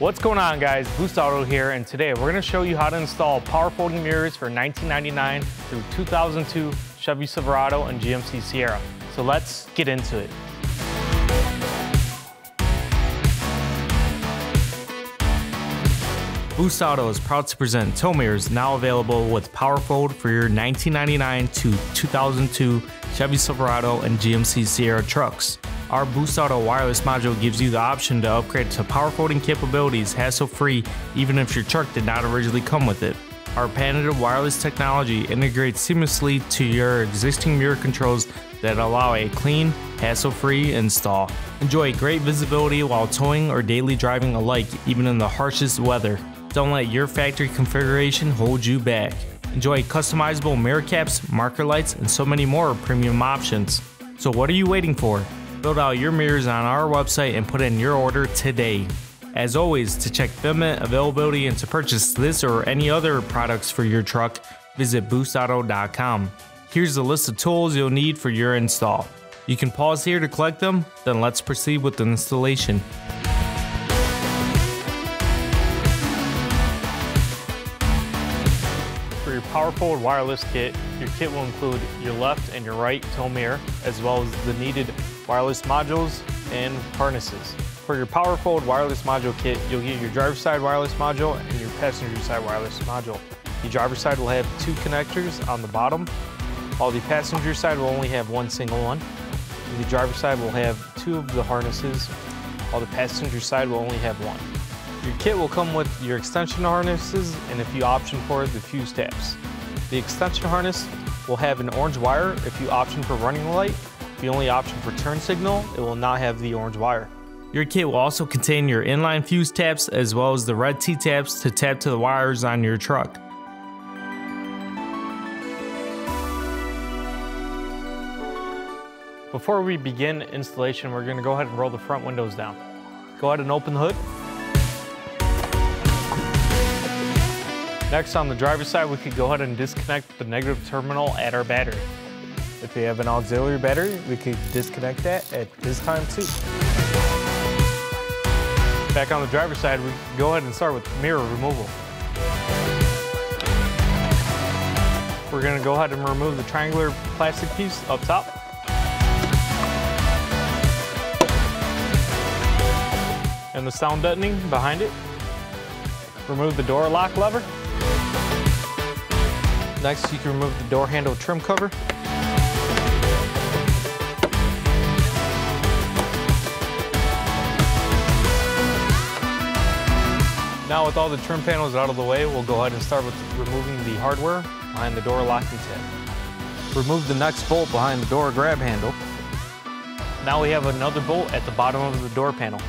What's going on guys, Boost Auto here, and today we're gonna show you how to install power folding mirrors for 1999 through 2002 Chevy Silverado and GMC Sierra. So let's get into it. Boost Auto is proud to present tow mirrors now available with power fold for your 1999 to 2002 Chevy Silverado and GMC Sierra trucks. Our Boost Auto wireless module gives you the option to upgrade to power folding capabilities hassle-free even if your truck did not originally come with it. Our patented wireless technology integrates seamlessly to your existing mirror controls that allow a clean, hassle-free install. Enjoy great visibility while towing or daily driving alike even in the harshest weather. Don't let your factory configuration hold you back. Enjoy customizable mirror caps, marker lights, and so many more premium options. So what are you waiting for? Build out your mirrors on our website and put in your order today. As always, to check fitment, availability, and to purchase this or any other products for your truck, visit boostauto.com. Here's the list of tools you'll need for your install. You can pause here to collect them, then let's proceed with the installation. PowerFold wireless kit, your kit will include your left and your right tow mirror, as well as the needed wireless modules and harnesses. For your PowerFold wireless module kit, you'll get your driver's side wireless module and your passenger side wireless module. The driver's side will have two connectors on the bottom, while the passenger side will only have one single one. The driver's side will have two of the harnesses, while the passenger side will only have one. Your kit will come with your extension harnesses and if you option for it, the fuse taps. The extension harness will have an orange wire if you option for running light. If you only option for turn signal, it will not have the orange wire. Your kit will also contain your inline fuse taps as well as the red T-taps to tap to the wires on your truck. Before we begin installation, we're going to go ahead and roll the front windows down. Go ahead and open the hood. Next on the driver's side, we could go ahead and disconnect the negative terminal at our battery. If we have an auxiliary battery, we could disconnect that at this time too. Back on the driver's side, we go ahead and start with mirror removal. We're gonna go ahead and remove the triangular plastic piece up top. And the sound deadening behind it. Remove the door lock lever. Next, you can remove the door handle trim cover. Now with all the trim panels out of the way, we'll go ahead and start with removing the hardware behind the door locking tab. Remove the next bolt behind the door grab handle. Now we have another bolt at the bottom of the door panel.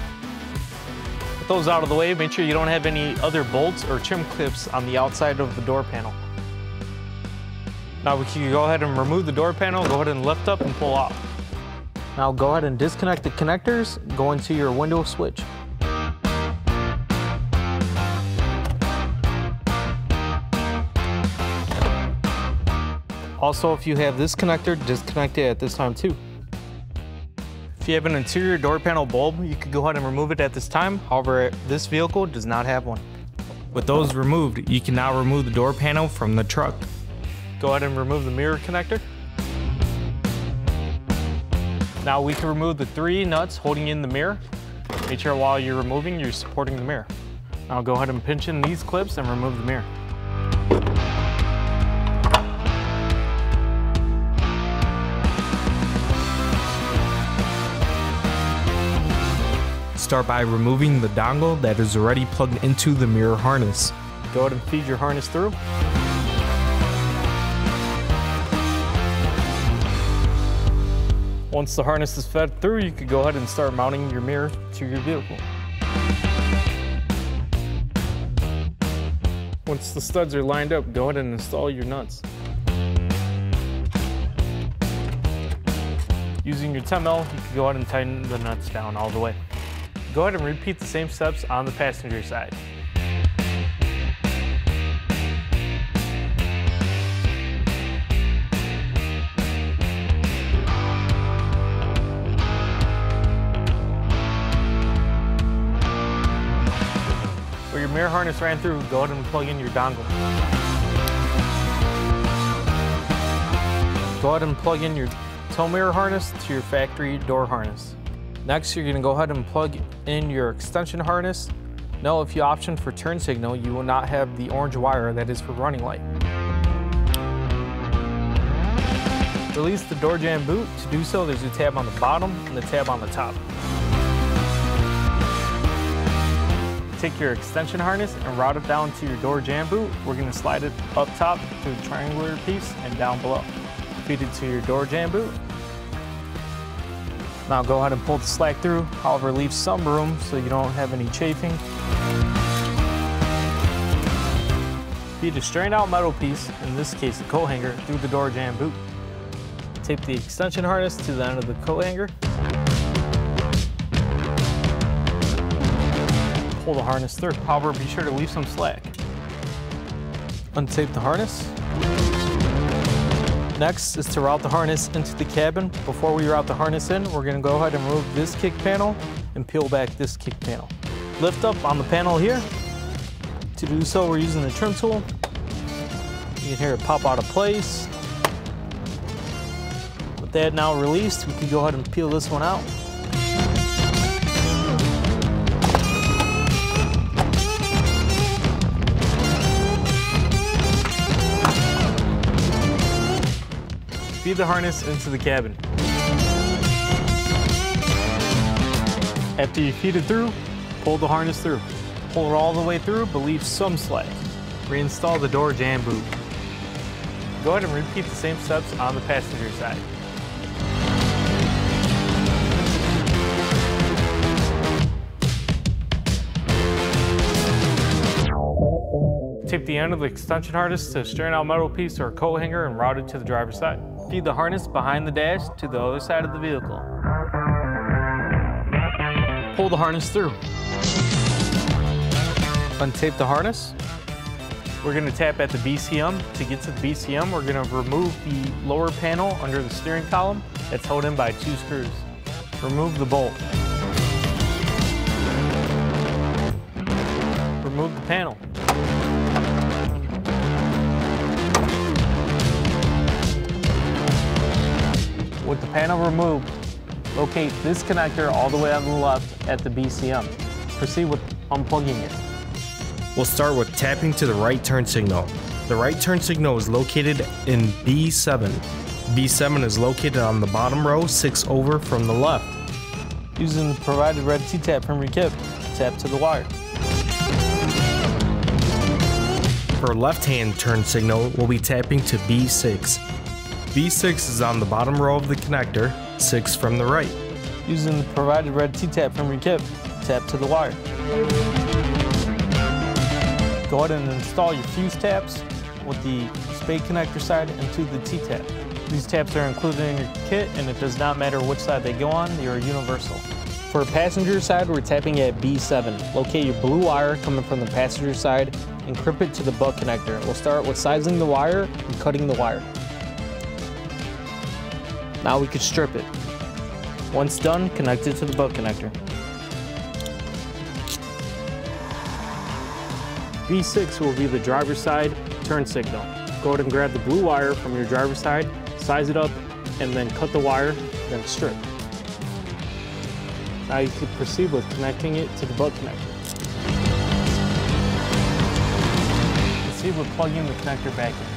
With those out of the way, make sure you don't have any other bolts or trim clips on the outside of the door panel. Now we can go ahead and remove the door panel, go ahead and lift up and pull off. Now go ahead and disconnect the connectors, go into your window switch. Also, if you have this connector, disconnect it at this time too. If you have an interior door panel bulb, you could go ahead and remove it at this time. However, this vehicle does not have one. With those removed, you can now remove the door panel from the truck. Go ahead and remove the mirror connector. Now we can remove the three nuts holding in the mirror. Make sure while you're removing, you're supporting the mirror. Now go ahead and pinch in these clips and remove the mirror. Start by removing the dongle that is already plugged into the mirror harness. Go ahead and feed your harness through. Once the harness is fed through, you could go ahead and start mounting your mirror to your vehicle. Once the studs are lined up, go ahead and install your nuts. Using your 10 mil, you can go ahead and tighten the nuts down all the way. Go ahead and repeat the same steps on the passenger side. Mirror harness ran through, go ahead and plug in your dongle. Go ahead and plug in your tow mirror harness to your factory door harness. Next, you're gonna go ahead and plug in your extension harness. Now, if you option for turn signal, you will not have the orange wire that is for running light. Release the door jamb boot. To do so, there's a tab on the bottom and the tab on the top. Take your extension harness and route it down to your door jamb boot. We're gonna slide it up top to the triangular piece and down below. Feed it to your door jamb boot. Now go ahead and pull the slack through, however leave some room so you don't have any chafing. Feed a strained out metal piece, in this case a coat hanger, through the door jamb boot. Tape the extension harness to the end of the coat hanger. Pull the harness through. However, be sure to leave some slack. Untape the harness. Next is to route the harness into the cabin. Before we route the harness in, we're gonna go ahead and remove this kick panel and peel back this kick panel. Lift up on the panel here. To do so, we're using the trim tool. You can hear it pop out of place. With that now released, we can go ahead and peel this one out. Feed the harness into the cabin. After you feed it through, pull the harness through. Pull it all the way through, but leave some slack. Reinstall the door jamb boot. Go ahead and repeat the same steps on the passenger side. Tape the end of the extension harness to a strain out metal piece or a coat hanger and route it to the driver's side. Feed the harness behind the dash to the other side of the vehicle. Pull the harness through. Untape the harness. We're gonna tap at the BCM. To get to the BCM, we're gonna remove the lower panel under the steering column that's held in by two screws. Remove the bolt. Remove the panel. With the panel removed, locate this connector all the way on the left at the BCM. Proceed with unplugging it. We'll start with tapping to the right turn signal. The right turn signal is located in B7. B7 is located on the bottom row, six over from the left. Using the provided red T-tap from your kit, tap to the wire. For left hand turn signal, we'll be tapping to B6. B6 is on the bottom row of the connector, 6 from the right. Using the provided red T-tap from your kit, tap to the wire. Go ahead and install your fuse taps with the spade connector side into the T-tap. These taps are included in your kit and it does not matter which side they go on, they are universal. For passenger side, we're tapping at B7. Locate your blue wire coming from the passenger side and crimp it to the butt connector. We'll start with sizing the wire and cutting the wire. Now we can strip it. Once done, connect it to the butt connector. B6 will be the driver's side turn signal. Go ahead and grab the blue wire from your driver's side, size it up, and then cut the wire, then strip. Now you can proceed with connecting it to the butt connector. Proceed with plugging the connector back in.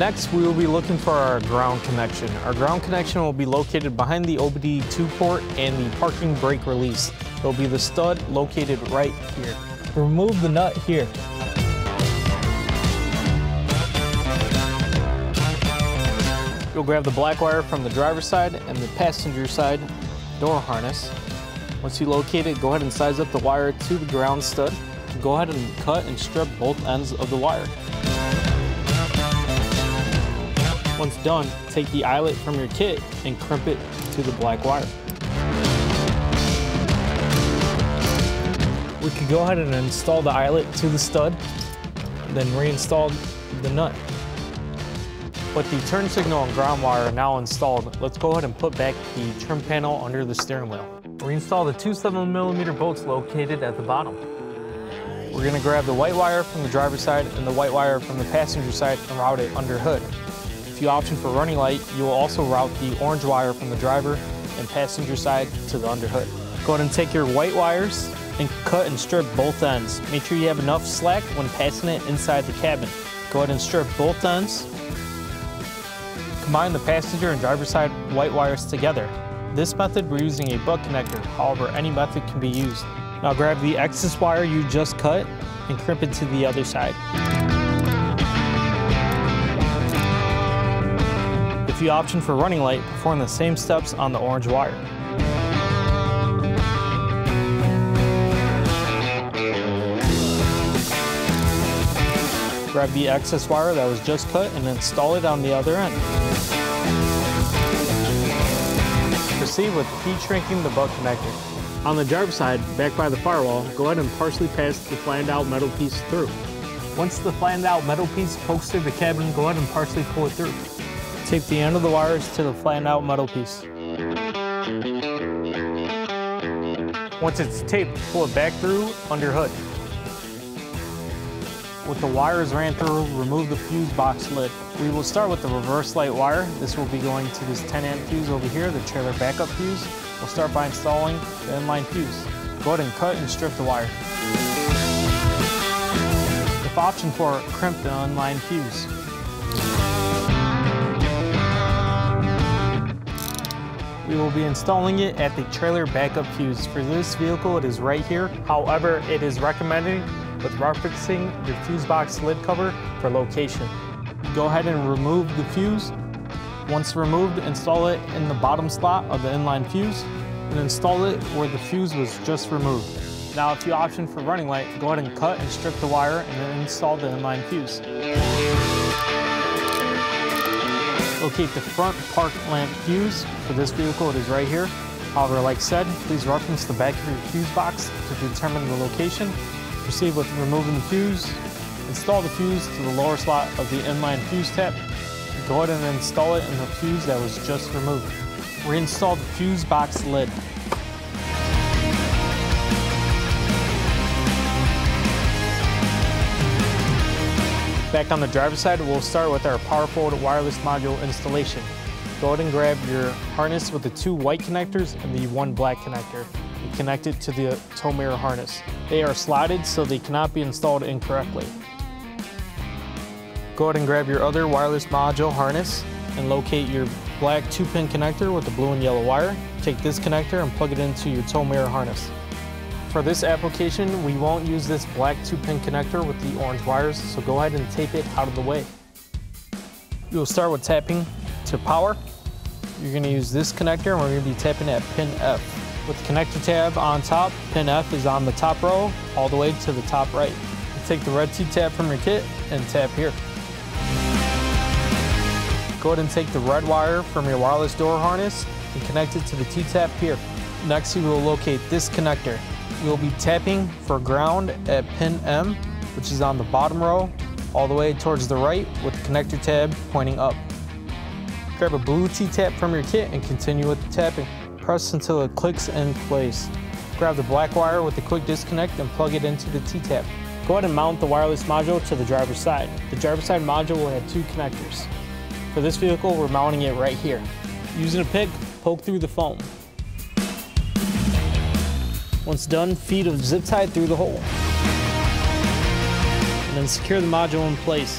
Next, we will be looking for our ground connection. Our ground connection will be located behind the OBD2 port and the parking brake release. It will be the stud located right here. Remove the nut here. You'll grab the black wire from the driver's side and the passenger side door harness. Once you locate it, go ahead and size up the wire to the ground stud. Go ahead and cut and strip both ends of the wire. Once done, take the eyelet from your kit and crimp it to the black wire. We could go ahead and install the eyelet to the stud, then reinstall the nut. But the turn signal and ground wire are now installed, let's go ahead and put back the trim panel under the steering wheel. Reinstall the two 7mm bolts located at the bottom. We're going to grab the white wire from the driver's side and the white wire from the passenger side and route it under hood. If you option for running light, you will also route the orange wire from the driver and passenger side to the underhood. Go ahead and take your white wires and cut and strip both ends. Make sure you have enough slack when passing it inside the cabin. Go ahead and strip both ends. Combine the passenger and driver side white wires together. This method we're using a butt connector, however any method can be used. Now grab the excess wire you just cut and crimp it to the other side. You option for running light, perform the same steps on the orange wire. Grab the excess wire that was just cut and install it on the other end. Proceed with heat shrinking the butt connector. On the driver's side, back by the firewall, go ahead and partially pass the flattened out metal piece through. Once the flattened out metal piece pokes through the cabin, go ahead and partially pull it through. Tape the end of the wires to the flattened out metal piece. Once it's taped, pull it back through under hood. With the wires ran through, remove the fuse box lid. We will start with the reverse light wire. This will be going to this 10 amp fuse over here, the trailer backup fuse. We'll start by installing the inline fuse. Go ahead and cut and strip the wire. If option for crimp the inline fuse. We will be installing it at the trailer backup fuse. For this vehicle, it is right here. However, it is recommended with referencing your fuse box lid cover for location. Go ahead and remove the fuse. Once removed, install it in the bottom slot of the inline fuse and install it where the fuse was just removed. Now if you option for running light, go ahead and cut and strip the wire and then install the inline fuse. Locate the front park lamp fuse. For this vehicle, it is right here. However, like said, please reference the back of your fuse box to determine the location Proceed with removing the fuse. Install the fuse to the lower slot of the inline fuse tap. Go ahead and install it in the fuse that was just removed. Reinstall the fuse box lid. Back on the driver's side, we'll start with our PowerFold wireless module installation. Go ahead and grab your harness with the two white connectors and the one black connector and connect it to the tow mirror harness. They are slotted so they cannot be installed incorrectly. Go ahead and grab your other wireless module harness and locate your black 2-pin connector with the blue and yellow wire. Take this connector and plug it into your tow mirror harness. For this application, we won't use this black 2-pin connector with the orange wires, so go ahead and tape it out of the way. Will start with tapping to power. You're going to use this connector and we're to be tapping at pin F. With the connector tab on top, pin F is on the top row, all the way to the top right. You take the red T-tap from your kit and tap here. Go ahead and take the red wire from your wireless door harness and connect it to the T-tap here. Next, you will locate this connector. You will be tapping for ground at pin M, which is on the bottom row, all the way towards the right with the connector tab pointing up. Grab a blue T-tap from your kit and continue with the tapping. Press until it clicks in place. Grab the black wire with the quick disconnect and plug it into the T-tap. Go ahead and mount the wireless module to the driver's side. The driver's side module will have two connectors. For this vehicle, we're mounting it right here. Using a pick, poke through the foam. Once done, feed a zip tie through the hole. And then secure the module in place.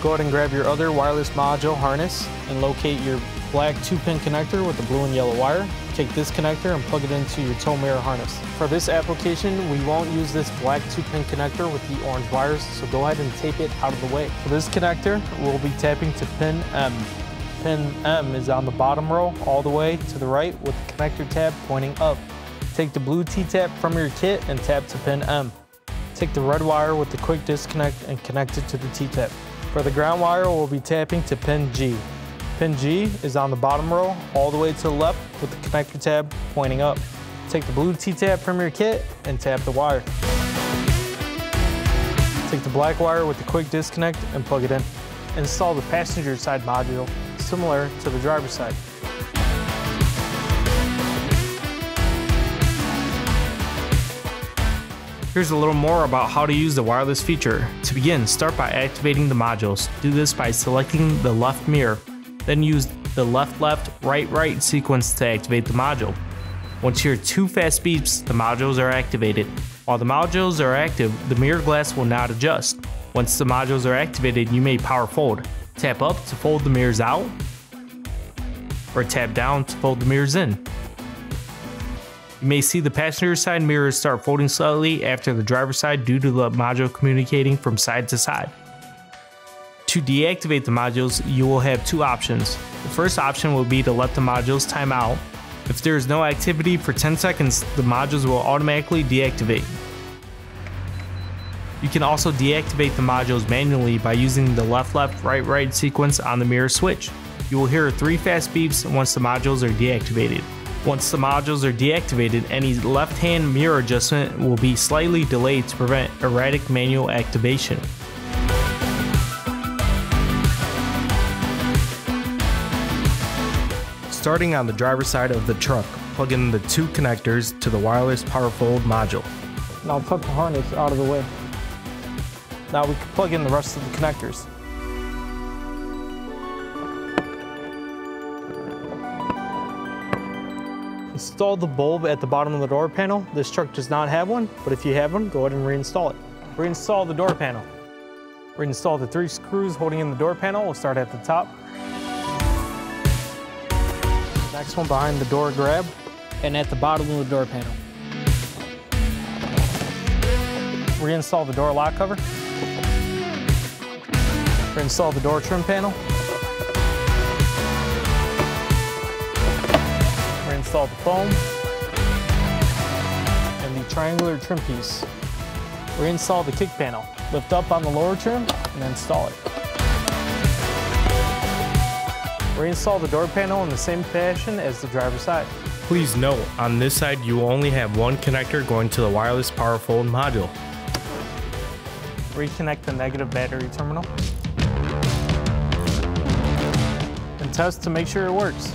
Go ahead and grab your other wireless module harness and locate your black 2-pin connector with the blue and yellow wire. Take this connector and plug it into your tow mirror harness. For this application, we won't use this black 2-pin connector with the orange wires, so go ahead and tape it out of the way. For this connector, we'll be tapping to pin M. Pin M is on the bottom row all the way to the right with the connector tab pointing up. Take the blue T-tap from your kit and tap to pin M. Take the red wire with the quick disconnect and connect it to the T-tap. For the ground wire, we'll be tapping to pin G. Pin G is on the bottom row, all the way to the left with the connector tab pointing up. Take the blue T-tap from your kit and tap the wire. Take the black wire with the quick disconnect and plug it in. Install the passenger side module similar to the driver's side. Here's a little more about how to use the wireless feature. To begin, start by activating the modules. Do this by selecting the left mirror, then use the left left right right sequence to activate the module. Once you hear two fast beeps, the modules are activated. While the modules are active, the mirror glass will not adjust. Once the modules are activated, you may power fold. Tap up to fold the mirrors out, or tap down to fold the mirrors in. You may see the passenger side mirrors start folding slightly after the driver side due to the module communicating from side to side. To deactivate the modules, you will have two options. The first option will be to let the modules time out. If there is no activity for 10 seconds, the modules will automatically deactivate. You can also deactivate the modules manually by using the left left right right sequence on the mirror switch. You will hear three fast beeps once the modules are deactivated. Once the modules are deactivated, any left-hand mirror adjustment will be slightly delayed to prevent erratic manual activation. Starting on the driver's side of the truck, plug in the two connectors to the wireless power fold module. Now tuck the harness out of the way. Now we can plug in the rest of the connectors. Install the bulb at the bottom of the door panel. This truck does not have one, but if you have one, go ahead and reinstall it. Reinstall the door panel. Reinstall the three screws holding in the door panel. We'll start at the top. Next one behind the door grab and at the bottom of the door panel. Reinstall the door lock cover. Reinstall the door trim panel. install the foam and the triangular trim piece. Reinstall the kick panel. Lift up on the lower trim and install it. Reinstall the door panel in the same fashion as the driver's side. Please note, on this side you will only have one connector going to the wireless power fold module. Reconnect the negative battery terminal. Test to make sure it works.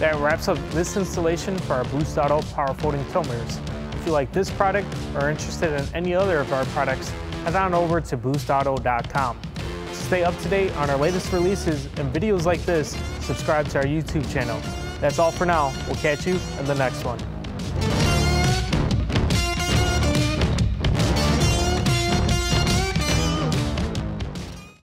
That wraps up this installation for our Boost Auto Power Folding Tow Mirrors. If you like this product or are interested in any other of our products, head on over to boostauto.com. To stay up to date on our latest releases and videos like this, subscribe to our YouTube channel. That's all for now. We'll catch you in the next one.